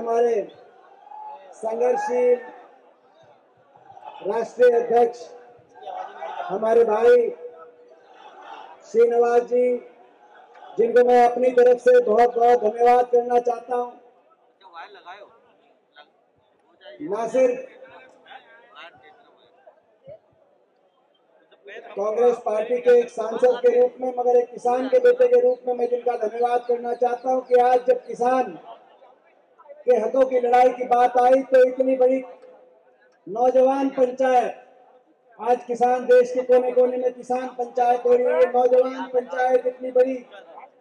हमारे संघर्षशील राष्ट्रीय अध्यक्ष हमारे भाई श्रीनिवास जी, जिनको मैं अपनी तरफ़ से बहुत बहुत धन्यवाद करना चाहता हूँ। न सिर्फ़ कांग्रेस पार्टी के एक सांसद के रूप में, मगर एक किसान के बेटे के रूप में मैं जिनका धन्यवाद करना चाहता हूँ कि आज जब किसान के हकों की लड़ाई की बात आई तो इतनी बड़ी नौजवान पंचायत, आज किसान देश के कोने कोने में किसान पंचायत हो रही है। नौजवान पंचायत इतनी बड़ी,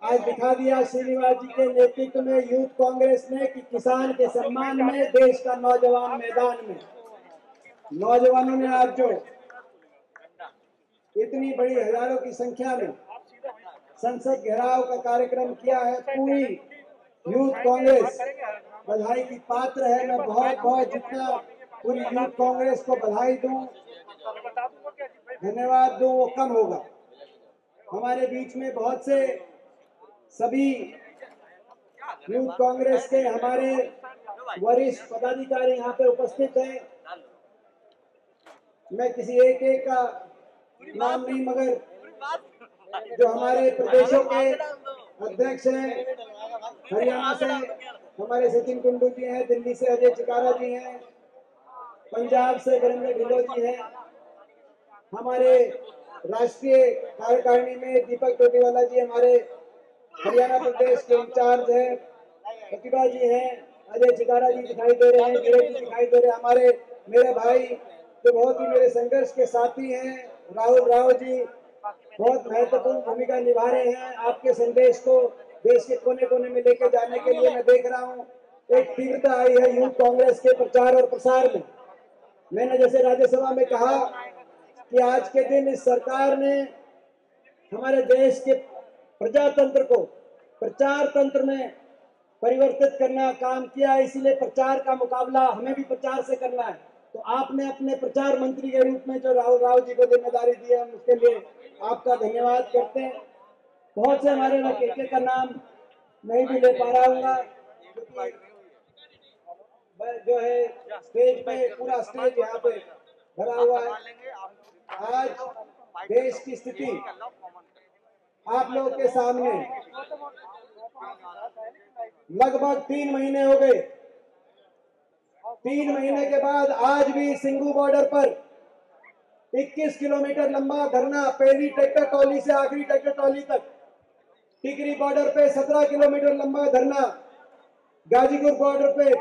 आज दिखा दिया श्रीनिवास जी के नेतृत्व में यूथ कांग्रेस ने कि किसान के सम्मान में देश का नौजवान मैदान में। नौजवानों ने आज जो इतनी बड़ी हज़ारों की संख्या में संसद घेराव का कार्यक्रम किया है, पूरी यूथ कांग्रेस बधाई की पात्र है। मैं बहुत बहुत जितना पूरी यूथ कांग्रेस को बधाई दूँ, धन्यवाद दूँ, वो कम होगा। हमारे बीच में बहुत से सभी यूथ कांग्रेस के हमारे वरिष्ठ पदाधिकारी यहाँ पे उपस्थित हैं। मैं किसी एक एक का नाम नहीं, मगर जो हमारे प्रदेशों के अध्यक्ष हैं, हरियाणा से हमारे सचिन कुंडू जी हैं, दिल्ली से अजय चिकारा जी हैं, पंजाब से वीरेंद्र ढिल्लो जी हैं, हमारे राष्ट्रीय कार्यकारिणी में दीपक टोटीवाला जी हमारे हरियाणा प्रदेश के इंचार्ज हैं, प्रतिभा जी हैं, अजय चिकारा जी दिखाई दे रहे हैं, नीरज जी दिखाई दे रहे हैं, हमारे मेरे भाई जो बहुत ही मेरे संघर्ष के साथी हैं, राहुल राव जी बहुत महत्वपूर्ण भूमिका निभा रहे हैं, आपके संदेश को देश के कोने कोने में लेके जाने के लिए मैं देख रहा हूँ, एक तीव्रता आई है यूथ कांग्रेस के प्रचार और प्रसार में। मैंने जैसे राज्यसभा में कहा कि आज के दिन इस सरकार ने हमारे देश के प्रजातंत्र को, प्रचार तंत्र में परिवर्तित करना, काम किया, इसलिए प्रचार का मुकाबला हमें भी प्रचार से करना है। तो आपने अपने प्रचार मंत्री के रूप में जो राहुल राव जी को ज़िम्मेदारी दी है उसके लिए आपका धन्यवाद करते हैं। बहुत से हमारे मैं के का नाम नहीं भी ले पा रहा हूँ जो है स्टेज पे पूरा स्टेज यहाँ पे भरा हुआ है। आज देश की स्थिति आप लोगों के सामने लगभग तीन महीने हो गए। तीन महीने के बाद आज भी सिंगू बॉर्डर पर 21 किलोमीटर लंबा धरना पहली ट्रैक्टर ट्रॉली से आखिरी ट्रैक्टर ट्रॉली तक टिकरी बॉर्डर पे 17 किलोमीटर लंबा धरना, गाजीपुर बॉर्डर पे,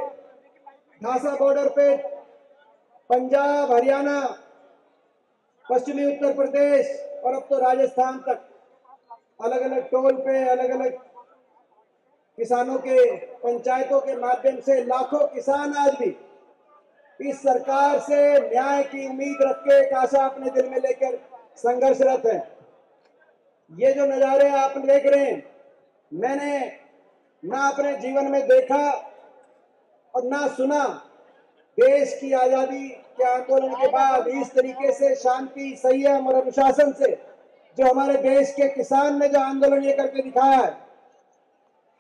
ढासा बॉर्डर पे, पंजाब, हरियाणा, पश्चिमी उत्तर प्रदेश और अब तो राजस्थान तक। अलग अलग टोल पे अलग अलग किसानों के, पंचायतों के माध्यम से लाखों किसान आज भी इस सरकार से न्याय की उम्मीद रख के एक आशा अपने दिल में लेकर संघर्षरत है। ये जो नजारे आप देख रहे हैं, मैंने ना अपने जीवन में देखा और ना सुना। देश की आज़ादी के आंदोलन के बाद इस तरीके से शांति संयम और अनुशासन से, जो हमारे देश के किसान ने जो आंदोलन ये करके दिखाया है।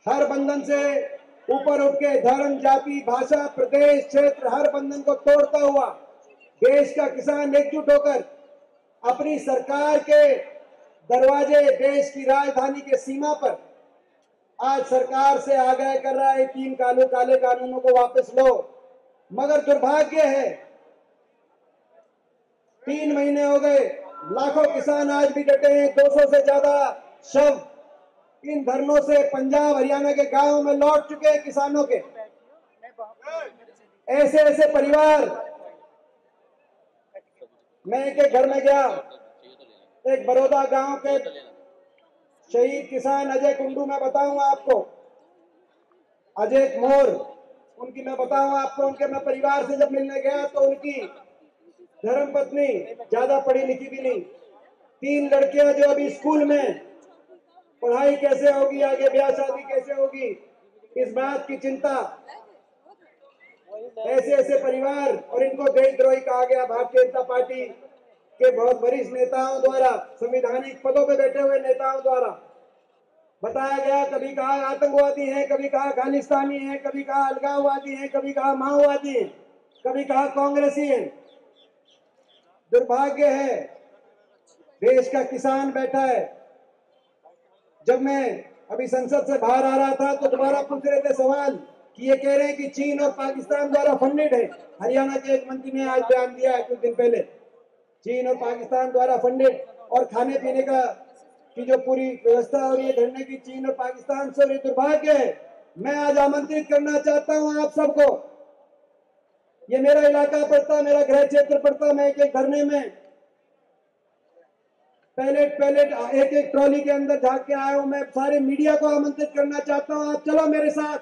हर बंधन से ऊपर उठ के धर्म, जाति, भाषा, प्रदेश, क्षेत्र, हर बंधन को तोड़ता हुआ देश का किसान एकजुट होकर अपनी सरकार के दरवाजे देश की राजधानी के सीमा पर आज सरकार से आग्रह कर रहा है तीन काले काले कानूनों को वापस लो। मगर दुर्भाग्य है, तीन महीने हो गए, लाखों किसान आज भी डटे हैं 200 से ज़्यादा शव इन धरनों से पंजाब, हरियाणा के गाँवों में लौट चुके हैं किसानों के। ऐसे ऐसे परिवार, मैं एक घर में गया एक बड़ौदा गाँव के शहीद किसान अजय कुंडू, मैं बताऊँगा आपको। अजय मोर, उनकी मैं बताऊँगा आपको, उनके मैं परिवार से जब मिलने गया तो उनकी धर्म पत्नी, ज़्यादा पढ़ी लिखी भी नहीं। तीन लड़कियाँ जो अभी स्कूल में पढ़ाई कैसे होगी, आगे ब्याह शादी कैसे होगी, इस बात की चिंता। ऐसे ऐसे परिवार और इनको देशद्रोही कहा गया, भारतीय जनता पार्टी। के बहुत वरिष्ठ नेताओं द्वारा, संविधानिक पदों पर बैठे हुए नेताओं द्वारा बताया गया, कभी कहा आतंकवादी हैं, कभी कहा खालिस्तानी हैं, कभी कहा अलगाववादी हैं, कभी कहा माओवादी हैं, कभी कहा कांग्रेसी हैं। दुर्भाग्य है, देश का किसान बैठा है। जब मैं अभी संसद से बाहर आ रहा था तो दोबारा पूछ रहे थे सवाल कि ये कह रहे हैं कि चीन और पाकिस्तान द्वारा फंडेड है। हरियाणा के एक मंत्री ने आज बयान दिया है कुछ दिन पहले। चीन और पाकिस्तान द्वारा फंडेड और खाने पीने का की जो पूरी व्यवस्था हो रही है धरने की चीन और पाकिस्तान से ये दुर्भाग्य है, मैं आज आमंत्रित करना चाहता हूँ आप सबको। ये मेरा इलाका पड़ता, मेरा गृह क्षेत्र पड़ता, मैं एक एक धरने में पैलेट पैलेट, एक एक ट्रॉली के अंदर झाक के आया हूँ। मैं सारे मीडिया को आमंत्रित करना चाहता हूँ। आप चलो मेरे साथ।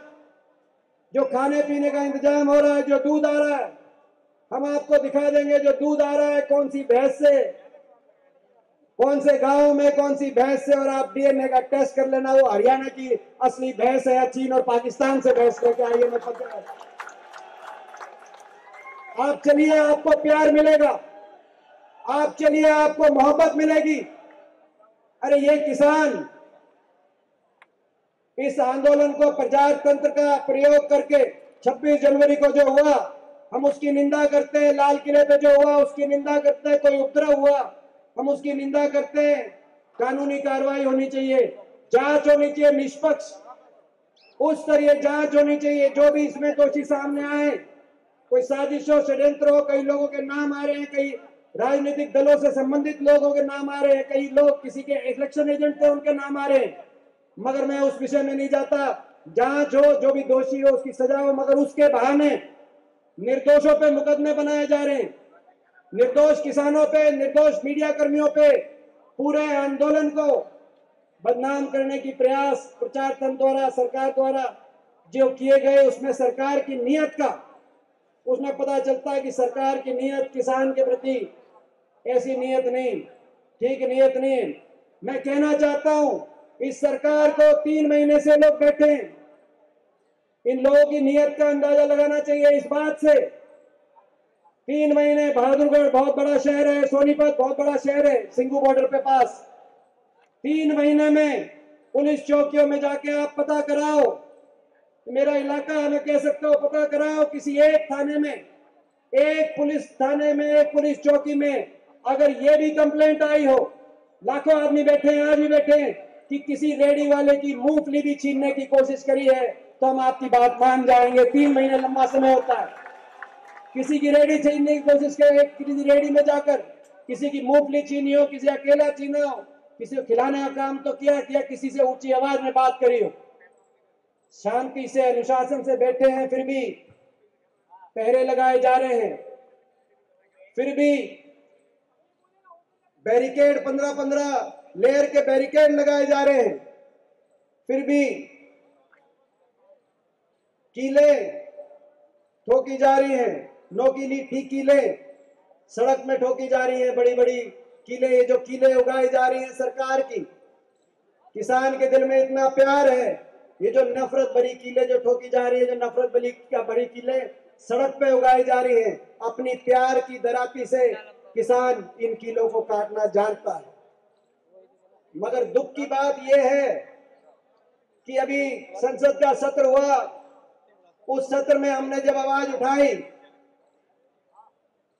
जो खाने पीने का इंतज़ाम हो रहा है, जो दूध आ रहा है हम आपको दिखा देंगे जो दूध आ रहा है, कौन सी भैंस से, कौन से गाँव में कौन सी भैंस से, और आप डीएनए का टेस्ट कर लेना, वो हरियाणा की असली भैंस है या चीन और पाकिस्तान से भैंस लेके आइए मैं आप चलिए, आपको प्यार मिलेगा। आप चलिए, आपको मोहब्बत मिलेगी। अरे ये किसान, इस आंदोलन को प्रजातंत्र का प्रयोग करके 26 जनवरी को जो हुआ हम उसकी निंदा करते हैं, लाल किले पे जो हुआ, उसकी निंदा करते हैं, कोई उपद्रव हुआ, हम उसकी निंदा करते हैं। कानूनी कार्रवाई होनी चाहिए, जाँच होनी चाहिए निष्पक्ष। उस तरह जाँच होनी चाहिए, जो भी इसमें दोषी सामने आए, कोई साजिश हो, षड्यंत्र हो, कई लोगों के नाम आ रहे हैं, कई राजनीतिक दलों से संबंधित लोगों के नाम आ रहे हैं, कई लोग किसी के इलेक्शन एजेंट थे उनके नाम आ रहे हैं। मगर मैं उस विषय में नहीं जाता। जाँच हो, जो भी दोषी हो, उसकी सजा हो, मगर उसके बहाने निर्दोषों पे मुकदमे बनाए जा रहे हैं। निर्दोष किसानों पे, निर्दोष मीडिया कर्मियों पे पूरे आंदोलन को बदनाम करने की प्रयास प्रचार तंत्र द्वारा, सरकार द्वारा जो किए गए, उसमें सरकार की नीयत का, उसमें पता चलता है कि सरकार की नीयत किसान के प्रति ऐसी नीयत नहीं, ठीक नीयत नहीं मैं कहना चाहता हूँ, इस सरकार को तीन महीने से लोग बैठे हैं। इन लोगों की नीयत का अंदाज़ा लगाना चाहिए इस बात से। तीन महीने बहादुरगढ़ बहुत बड़ा शहर है, सोनीपत बहुत बड़ा शहर है, सिंगू बॉर्डर पे पास। तीन महीने में पुलिस चौकियों में जाके आप पता कराओ मेरा इलाका, मैं कह सकता हूँ, पता कराओ किसी एक थाने में, एक पुलिस थाने में, एक पुलिस चौकी में अगर ये भी कंप्लेंट आई हो, लाखों आदमी बैठे हैं, आज भी बैठे हैं कि किसी रेडी वाले की मूंगफली भी छीनने की कोशिश करी है तो हम आपकी बात मान जाएँगे। तीन महीने लंबा समय होता है। किसी की रेडी छीनने की कोशिश करे किसी रेडी में जाकर किसी की मूंगफली छीनी हो, किसी अकेला छीना हो, किसी को खिलाने का काम तो किया किया, किसी से ऊँची आवाज़ में बात करी हो। शांति से, अनुशासन से बैठे हैं, फिर भी पहरे लगाए जा रहे हैं। फिर भी बैरिकेड, पंद्रह पंद्रह लेयर के बैरिकेड लगाए जा रहे हैं। फिर भी कीले, ठोकी जा रही हैं। नोकीली ठीक कीले, सड़क में ठोकी जा रही है बड़ी बड़ी कीले, ये जो कीले उगाई जा रही हैं सरकार की। किसान के दिल में इतना प्यार है, ये जो नफरत भरी कीले जो ठोकी जा रही है, जो नफरत भरी क्या भरी कीले, सड़क पे उगाई जा रही है। अपनी प्यार की दराती से किसान इन कीलों को काटना जानता है। मगर दुख की बात यह है कि अभी संसद का सत्र हुआ उस सत्र में हमने जब आवाज़ उठाई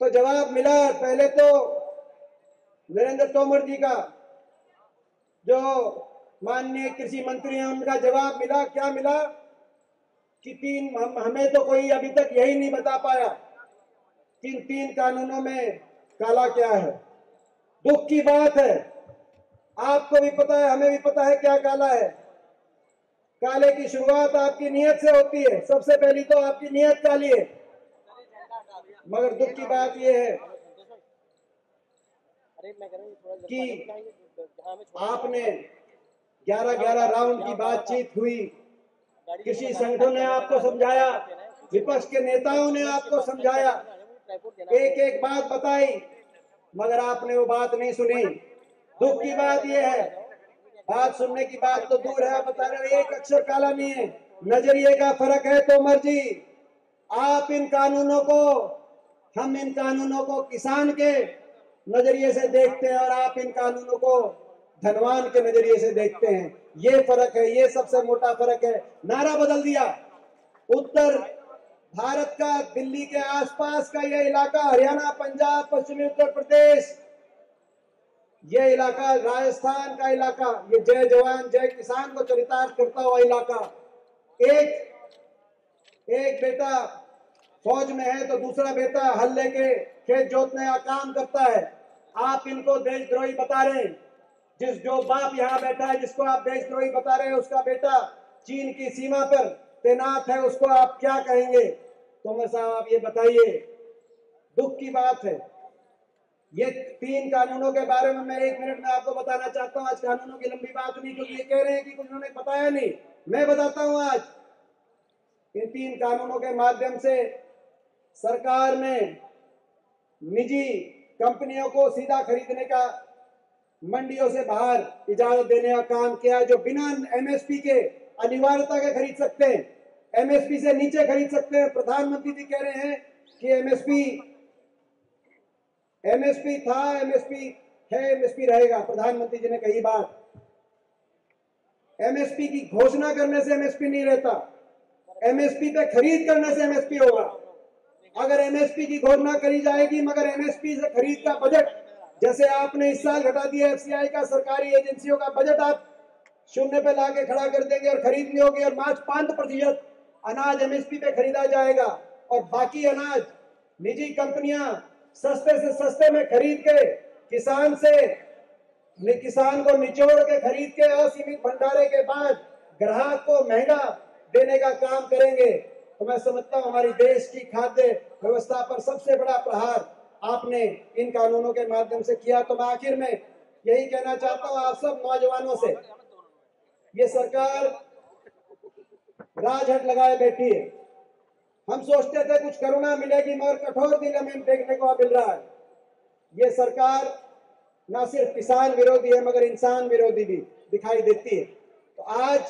तो जवाब मिला पहले तो नरेंद्र तोमर जी का जो माननीय कृषि मंत्री हैं उनका जवाब मिला। क्या मिला? कि तीन हम, हमें तो कोई अभी तक यही नहीं बता पाया कि इन तीन कानूनों में काला क्या है। दुख की बात है। आपको भी पता है हमें भी पता है क्या काला है। काले की शुरुआत आपकी नीयत से होती है। सबसे पहली तो आपकी नीयत काली है। मगर दुख की बात यह है कि आपने 11-11 राउंड की बातचीत हुई। किसी संगठन ने आपको समझाया, विपक्ष के नेताओं ने आपको समझाया। एक एक बात बताई, मगर आपने वो बात नहीं सुनी। दुख की बात यह है बात सुनने की बात तो दूर है, बता रहे एक अक्षर काला नहीं है। नज़रिए का फ़र्क है तो मर्ज़ी। आप इन कानूनों को, हम इन कानूनों को किसान के नज़रिए से देखते हैं और आप इन कानूनों को धनवान के नज़रिए से देखते हैं। ये फ़र्क है, ये सबसे मोटा फ़र्क है। नारा बदल दिया। उत्तर भारत का, दिल्ली के आसपास का यह इलाका, हरियाणा, पंजाब, पश्चिमी उत्तर प्रदेश ये इलाका राजस्थान का इलाका, ये जय जवान, जय किसान को चरितार्थ करता हुआ इलाका। एक एक बेटा फौज में है तो दूसरा बेटा हल लेके खेत जोतने का काम करता है। आप इनको देशद्रोही बता रहे हैं। जिस जो बाप यहाँ बैठा है, जिसको आप देशद्रोही बता रहे हैं, उसका बेटा चीन की सीमा पर तैनात है, उसको आप क्या कहेंगे? तो तोमर साहब, आप ये बताइए, दुख की बात है। ये तीन कानूनों के बारे में मैं एक मिनट में आपको बताना चाहता हूँ। आज कानूनों की लंबी बात नहीं क्योंकि ये कह रहे हैं कि कुछ उन्होंने बताया नहीं। मैं बताता हूँ आज इन तीन कानूनों के माध्यम से सरकार ने निजी कंपनियों को सीधा खरीदने का, मंडियों से बाहर इजाज़त देने का काम किया जो बिना एमएसपी के अनिवार्यता के खरीद सकते हैं। एमएसपी से नीचे खरीद सकते हैं। प्रधानमंत्री जी कह रहे हैं कि एमएसपी एमएसपी था एमएसपी है एमएसपी रहेगा प्रधानमंत्री जी ने कही बात एमएसपी की घोषणा करने से एमएसपी नहीं रहता एमएसपी पे खरीद करने से एमएसपी होगा अगर एमएसपी की घोषणा करी जाएगी मगर एमएसपी से खरीद का बजट जैसे आपने इस साल घटा दिया एफसीआई का सरकारी एजेंसियों का बजट आप शून्य पे लाके खड़ा कर देंगे और खरीद नहीं होगी और पाँच पाँच प्रतिशत अनाज एमएसपी पे खरीदा जाएगा और बाकी अनाज निजी कंपनियाँ सस्ते से सस्ते में खरीद के, किसान से किसान को निचोड़ के खरीद के, असीमित भंडारे के बाद ग्राहक को महँगा देने का काम करेंगे। तो मैं समझता हूँ हमारी देश की खाद्य व्यवस्था पर सबसे बड़ा प्रहार आपने इन कानूनों के माध्यम से किया। तो मैं आखिर में यही कहना चाहता हूँ आप सब नौजवानों से, ये सरकार राजहट लगाए बैठी है। हम सोचते थे कुछ करुणा मिलेगी, मगर कठोर दिन हमें देखने को मिल रहा है। ये सरकार न सिर्फ़ किसान विरोधी है, मगर इंसान विरोधी भी दिखाई देती है। तो आज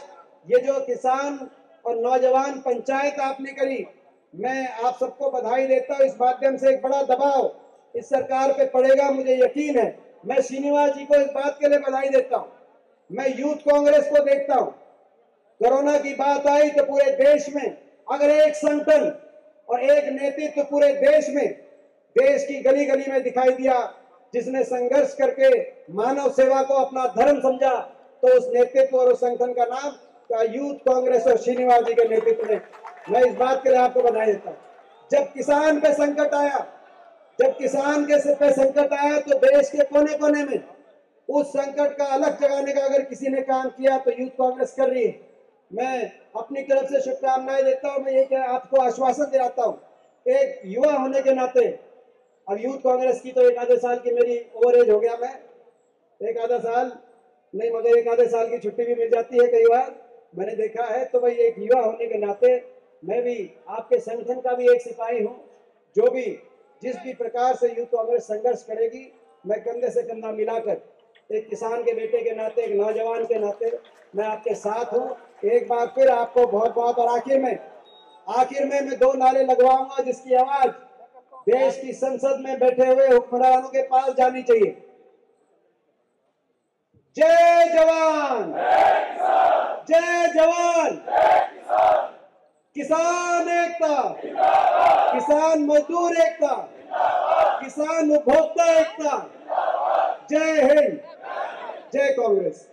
ये जो किसान और नौजवान पंचायत आपने करी, मैं आप सबको बधाई देता हूँ। इस माध्यम से एक बड़ा दबाव इस सरकार पे पड़ेगा, मुझे यकीन है। मैं श्रीनिवास जी को इस बात के लिए बधाई देता हूँ। मैं यूथ कांग्रेस को देखता हूँ। कोरोना की बात आई तो पूरे देश में अगर एक संगठन और एक नेतृत्व पूरे देश में, देश की गली गली में दिखाई दिया, जिसने संघर्ष करके मानव सेवा को अपना धर्म समझा तो उस नेतृत्व और उस संगठन का नाम का यूथ कांग्रेस और श्रीनिवास जी के नेतृत्व में। मैं इस बात के लिए आपको बधाई देता हूँ। जब किसान पे संकट आया, जब किसान के सिर पे संकट आया तो देश के कोने कोने में उस संकट का अलग जगाने का अगर किसी ने काम किया तो यूथ कांग्रेस कर रही है। मैं अपनी तरफ़ से शुभकामनाएँ देता हूँ, मैं ये आपको आश्वासन दिलाता हूँ। एक युवा होने के नाते, अब यूथ कांग्रेस की तो एक आधे साल की मेरी ओवर एज हो गया मैं। एक आधा साल, नहीं, मगर एक आधे साल की छुट्टी भी मिल जाती है कई बार। मैंने देखा है तो भाई एक युवा होने के नाते मैं भी आपके संगठन का भी एक सिपाही हूँ, जो भी जिस भी प्रकार से यूथ कांग्रेस संघर्ष करेगी, मैं कंधे से कंधा मिलाकर एक किसान के बेटे के नाते, एक नौजवान के नाते मैं आपके साथ हूँ। एक बार फिर आपको बहुत बहुत और आखिर में आखिर में मैं दो नारे लगवाऊँगा जिसकी आवाज़ देश की संसद में बैठे हुए हुक्मरानों के पास जानी चाहिए। जय जवान! जय जवान! किसान एकता! किसान मजदूर एकता! किसान उपभोक्ता एकता! जय हिंद! जय कांग्रेस।